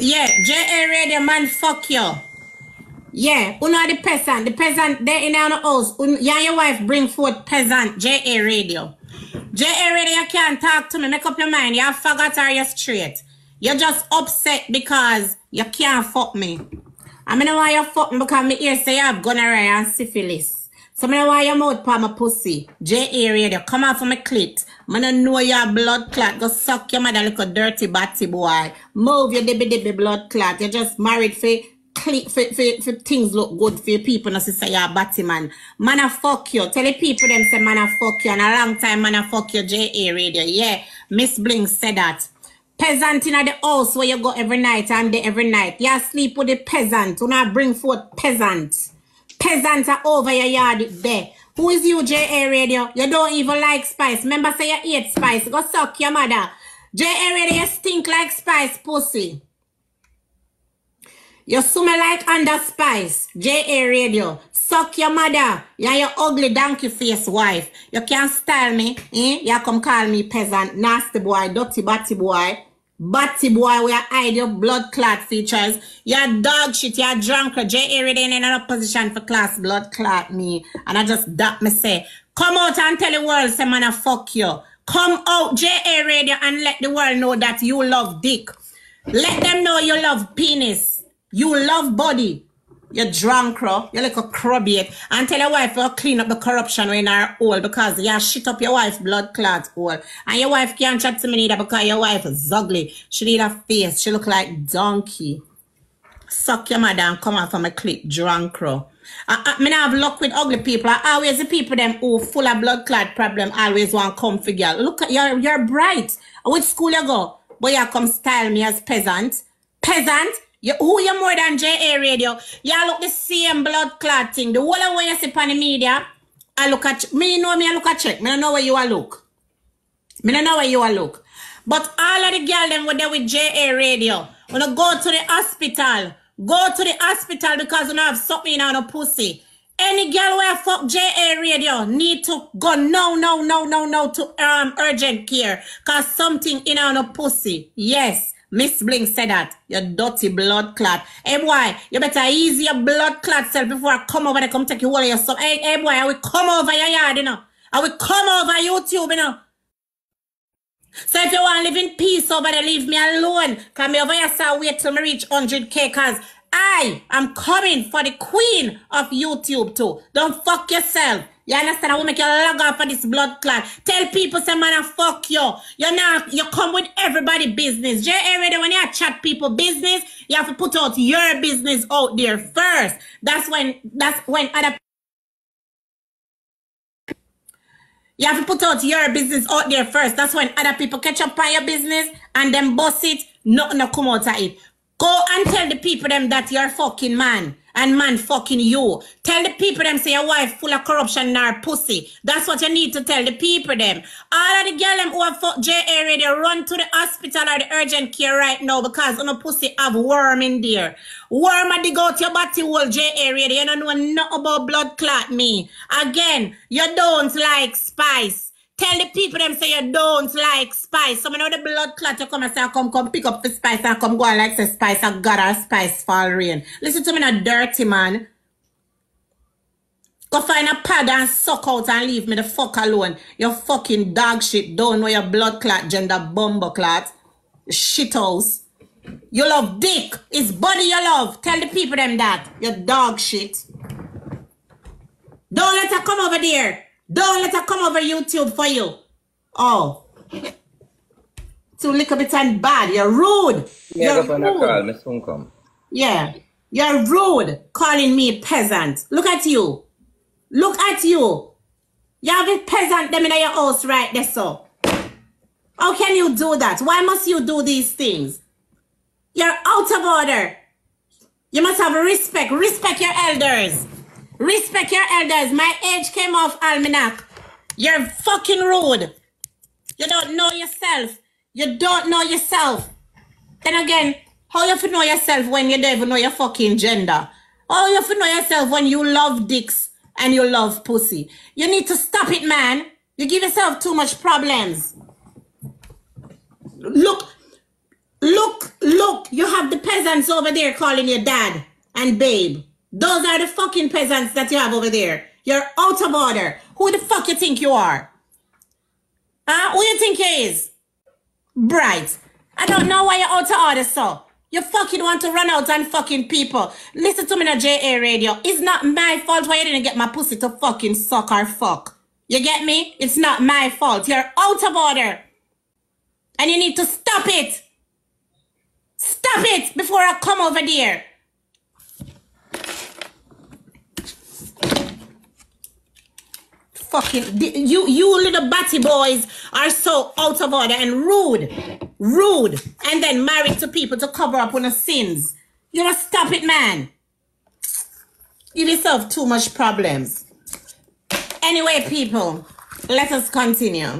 Yeah, J.A. Radio man, fuck you. Yeah, know the peasant. The peasant there in our house. Un, and your wife bring forth peasant, J.A. Radio. J.A. Radio, you can't talk to me. Make up your mind. You forgot or you straight. You're just upset because you can't fuck me. I mean, why you fuck me because me here say you have gonorrhea and syphilis. So me why your mouth pa my pussy. J.A. Radio, come off of my clit. Man, I know your blood clot. Go suck your mother like a dirty batty boy. Move your dibby dibby blood clot. You just married for, for, for, for things look good for your people. No, say you're a batty man. Man, I fuck you. Tell the people them say man, I fuck you. And a long time, man, I fuck you. J.A. Radio. Yeah, Miss Bling said that. Peasant in the house where you go every night and day every night. You sleep with the peasant. You not bring forth peasant. Peasants are over your yard there. Who is you, J.A. Radio? You don't even like spice. Remember say you eat spice. Go suck your mother. J.A. Radio, you stink like spice, pussy. You smell like under spice. J.A. Radio. Suck your mother. You're your ugly donkey face wife. You can't style me. Eh? You come call me peasant, nasty boy, dirty batty boy. Batty boy, we are hide your blood clot features. You're dog shit, you're drunk. J.A. Radio in another position for class blood clot me. And I just that me say, come out and tell the world, say man, I fuck you. Come out, J.A. Radio, and let the world know that you love dick. Let them know you love penis. You love body. You drunk, crow. You like a crobbiet. And tell your wife to clean up the corruption when her hole because you shit up your wife's blood clot hole. And your wife can't chat to me neither because your wife is ugly. She need a face. She look like donkey. Suck your mother and come out from a clip, drunk crow. I, I, me not have luck with ugly people. I always the people them who full of blood clot problem always want come figure. Look at you're you're bright. Which school you go? But you come style me as peasant. Peasant? You, who you more than JA radio? Y'all look the same blood clot thing. The whole of what you see on the media, I look at me know me I look at check. Me know where you are look. Me know where you are look. But all of the girl them were there with JA radio. When I go to the hospital, go to the hospital because you have something in a pussy. Any girl where fuck JA radio need to go no, no, no, no, no to um urgent care. Cause something in on a pussy. Yes. Miss Bling said that. You dirty blood clot. Hey boy, you better ease your blood clot self before I come over there, come take you all of your. Hey, hey boy, I will come over your yard, you know. I will come over YouTube, you know. So if you want to live in peace over there, leave me alone. Come over here, so wait till me reach 100k, cause I am coming for the queen of YouTube too. Don't fuck yourself. You understand? I will make you log off for this blood clot. Tell people, say, man, I fuck you. You know, you come with everybody business. JA radio when you chat people business, you have to put out your business out there first. That's when, that's when other You have to put out your business out there first. That's when other people catch up on your business and then boss it, nothing no come out of it. Go and tell the people them that you're fucking man and man fucking you. Tell the people them say your wife full of corruption her pussy. That's what you need to tell the people them. All of the girl them who have fuck JA radio run to the hospital or the urgent care right now because a pussy have worm in there. Worm a dig out your body hole JA radio. You don't know nothing about blood clot me. Again, you don't like spice. Tell the people them say you don't like spice. Some of the blood clot you come and say, come, come pick up the spice and come go and like say spice. I got our spice fall rain. Listen to me, not dirty man. Go find a pad and suck out and leave me the fuck alone. You fucking dog shit. Don't know your blood clot, gender bumbo clot. Shit house. You love dick. It's body you love. Tell the people them that. You dog shit. Don't let her come over there. Don't let her come over YouTube for you. Oh. Too little bit and bad. You're rude. Yeah, You're go on a call. rude. Come. Yeah. You're rude calling me peasant. Look at you. Look at you. You have a peasant them in your house right there, so. How can you do that? Why must you do these things? You're out of order. You must have respect. Respect your elders. Respect your elders. My age came off almanac. You're fucking rude. You don't know yourself. You don't know yourself. Then again, how you know yourself when you don't even know your fucking gender? How you know yourself when you love dicks and you love pussy? You need to stop it, man. You give yourself too much problems. Look, look, look. You have the peasants over there calling you dad and babe. Those are the fucking peasants that you have over there. You're out of order. Who the fuck you think you are? Huh? Who you think you is? Bright. I don't know why you're out of order, so. You fucking want to run out on fucking people. Listen to me on JA radio. It's not my fault why you didn't get my pussy to fucking suck or fuck. You get me? It's not my fault. You're out of order. And you need to stop it. Stop it before I come over there. Fucking you, you little batty boys are so out of order and rude, rude, and then married to people to cover up on the sins. You know, stop it, man. Give yourself too much problems. Anyway, people, let us continue.